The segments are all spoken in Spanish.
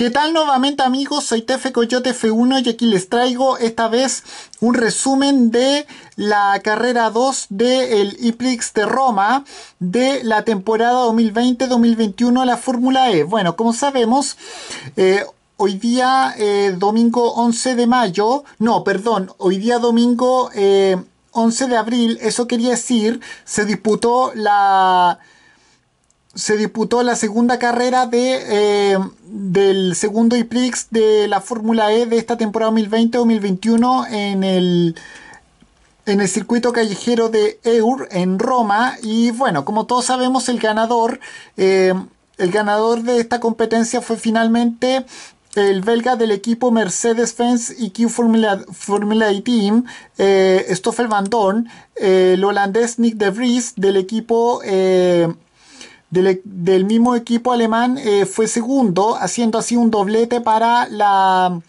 ¿Qué tal nuevamente amigos? Soy Tefe Coyote F1 y aquí les traigo esta vez un resumen de la carrera 2 del IPRIX de Roma de la temporada 2020-2021 la Fórmula E. Bueno, como sabemos, eh, hoy día eh, domingo 11 de mayo, no, perdón, hoy día domingo 11 eh, de abril, eso quería decir, se disputó la se disputó la segunda carrera de, eh, del segundo IPRIX de la Fórmula E de esta temporada 2020-2021 en el, en el circuito callejero de Eur en Roma. Y bueno, como todos sabemos, el ganador, eh, el ganador de esta competencia fue finalmente el belga del equipo Mercedes-Benz EQ Formula, Formula E Team, eh, Stoffel Van Dorn, el holandés Nick de Vries del equipo del, mismo equipo alemán eh, fue segundo, haciendo así un doblete para la,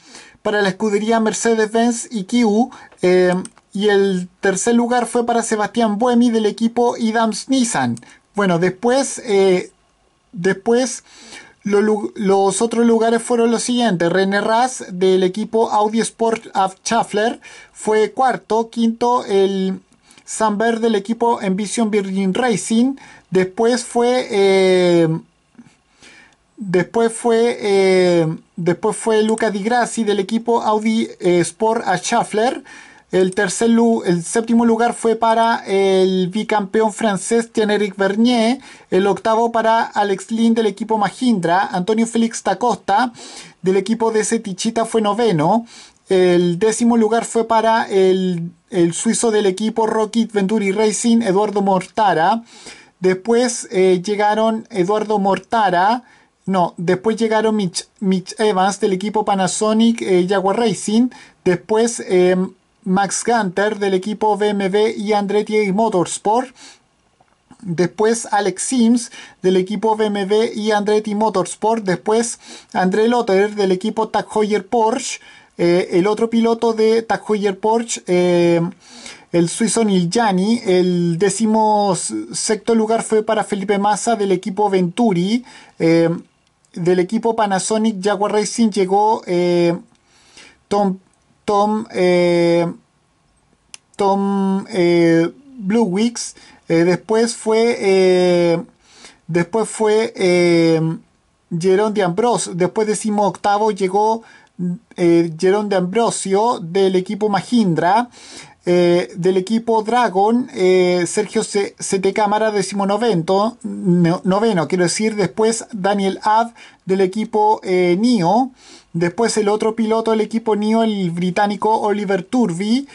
para la escudería Mercedes-Benz EQ. Eh, y el tercer lugar fue para Sebastián Buemi del equipo Idams Nissan. Bueno, después, eh, después los otros lugares fueron los siguientes. René Ras del equipo Audi Sport Schaffler fue cuarto. Quinto, el Samber del equipo Envision Virgin Racing. Después fue. Eh, después fue. Eh, después fue Luca Di Grassi del equipo Audi eh, Sport a Schaffler. El, tercer, el séptimo lugar fue para el bicampeón francés Jean-Éric Bernier. El octavo para Alex Lin del equipo Mahindra. Antonio Félix Tacosta del equipo de Setichita fue noveno. El décimo lugar fue para el, el suizo del equipo Rocket Venturi Racing, Eduardo Mortara. Después eh, llegaron Eduardo Mortara. No, después llegaron Mitch, Evans del equipo Panasonic eh, Jaguar Racing. Después eh, Max Gunter del equipo BMW y Andretti Motorsport. Después Alex Sims del equipo BMW y Andretti Motorsport. Después André Lotter del equipo Tag Heuer Porsche. El otro piloto de Tag Heuer Porsche el suizo Niljani. El décimo sexto lugar fue para Felipe Massa del equipo Venturi. Eh, del equipo Panasonic Jaguar Racing llegó eh, Tom, Tom, eh, Tom Bluewix. después fue, después fue Jerón de Ambrosio. Después décimo octavo llegó Jerón de Ambrosio del equipo Mahindra. Eh, del equipo Dragon, eh, Sergio CT Cámara, decimonoveno, noveno, quiero decir, después Daniel Ad del equipo eh, NIO, después el otro piloto del equipo NIO, el británico Oliver Turvey,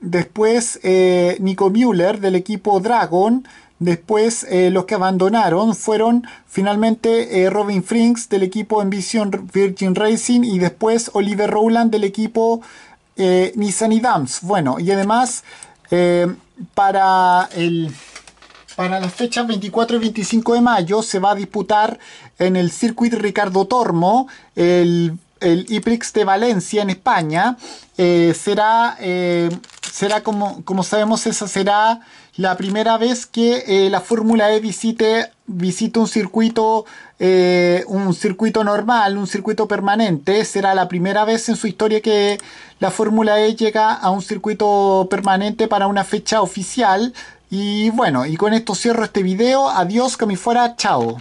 después Nico Müller del equipo Dragon, Después los que abandonaron fueron finalmente Robin Frinks del equipo Envision Virgin Racing y después Oliver Rowland del equipo eh, Nissan y Dams. Bueno, y además eh, para el para las fechas 24 y 25 de mayo se va a disputar en el circuito Ricardo Tormo el, el IPRIX de Valencia en España. Eh, será, será como, como sabemos, esa será la primera vez que la Fórmula E visite, visite un circuito eh, un circuito normal, un circuito permanente. Será la primera vez en su historia que la Fórmula E llega a un circuito permanente para una fecha oficial. Y bueno, y con esto cierro este video. Adiós, que fuera, chao.